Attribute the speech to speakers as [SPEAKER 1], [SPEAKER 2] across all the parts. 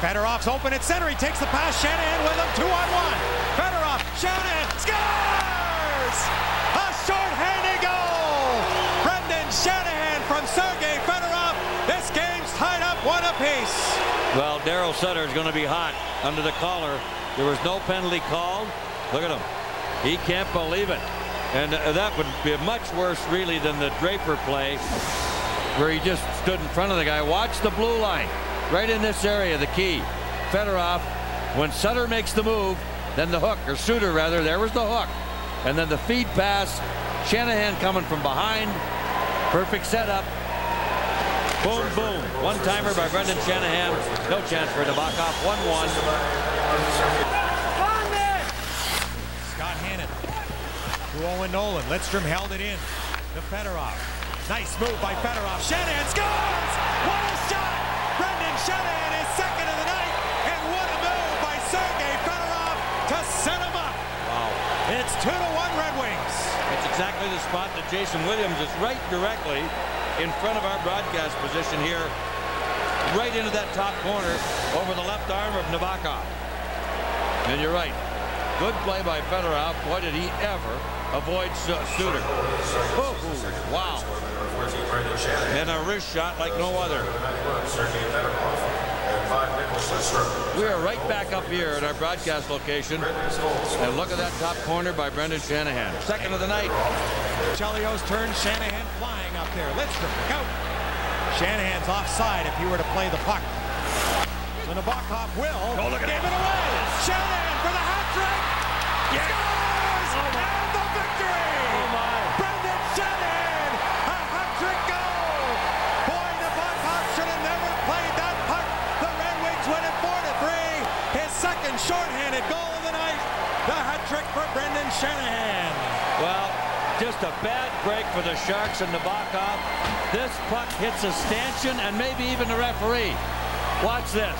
[SPEAKER 1] Fedorov's open at center. He takes the pass. Shanahan with him. Two on one. Fedorov. Shanahan scores! A short-handed goal! Brendan Shanahan from Sergei Fedorov. This game's tied up one apiece.
[SPEAKER 2] Well, Darryl Sutter is going to be hot under the collar. There was no penalty called. Look at him. He can't believe it. And uh, that would be much worse, really, than the Draper play where he just stood in front of the guy. Watch the blue line right in this area, the key. Fedorov, when Sutter makes the move, then the hook, or Suter rather, there was the hook. And then the feed pass, Shanahan coming from behind. Perfect setup. Boom, boom. One-timer by Brendan Shanahan. No chance for Nabokov. 1-1.
[SPEAKER 1] Scott Hannan to Owen Nolan. Lidstrom held it in to Fedorov. Nice move by Fedorov. Shanahan scores! What a shot! Brendan Shanahan is second of the night. And what a move by Sergei Fedorov to set him up.
[SPEAKER 2] Wow.
[SPEAKER 1] It's 2 to 1 Red Wings.
[SPEAKER 2] It's exactly the spot that Jason Williams is right directly in front of our broadcast position here. Right into that top corner over the left arm of Nabokov. And you're right. Good play by Fedorov. Boy, did he ever avoid Suter. Oh, wow. And a wrist shot like no other. We are right back up here at our broadcast location. And look at that top corner by Brendan Shanahan. Second of the night.
[SPEAKER 1] Chelios turns Shanahan flying up there. Lidstrom, look out. Shanahan's offside if you were to play the puck. The Nabokov will.
[SPEAKER 2] Oh, look at
[SPEAKER 1] Gave it away. Shanahan for the hat second shorthanded goal of the night. The hat trick for Brendan Shanahan.
[SPEAKER 2] Well, just a bad break for the Sharks and Nabokov. This puck hits a stanchion and maybe even the referee. Watch this.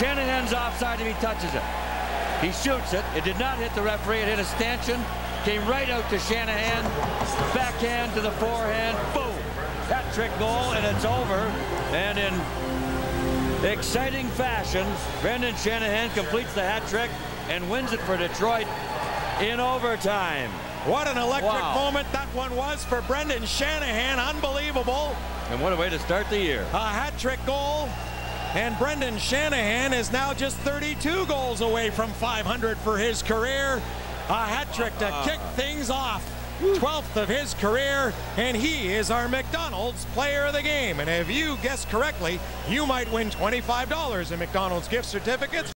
[SPEAKER 2] Shanahan's offside if he touches it. He shoots it. It did not hit the referee. It hit a stanchion. Came right out to Shanahan. Backhand to the forehand. Boom. Hat trick goal, and it's over. And in exciting fashion, Brendan Shanahan completes the hat trick and wins it for Detroit in overtime.
[SPEAKER 1] What an electric
[SPEAKER 2] Wow.
[SPEAKER 1] moment that one was for Brendan Shanahan. Unbelievable.
[SPEAKER 2] And what a way to start the year.
[SPEAKER 1] A hat trick goal. And Brendan Shanahan is now just 32 goals away from 500 for his career. A hat trick to uh-huh. kick things off. 12th of his career, and he is our McDonald's player of the game. And if you guessed correctly, you might win $25 in McDonald's gift certificates.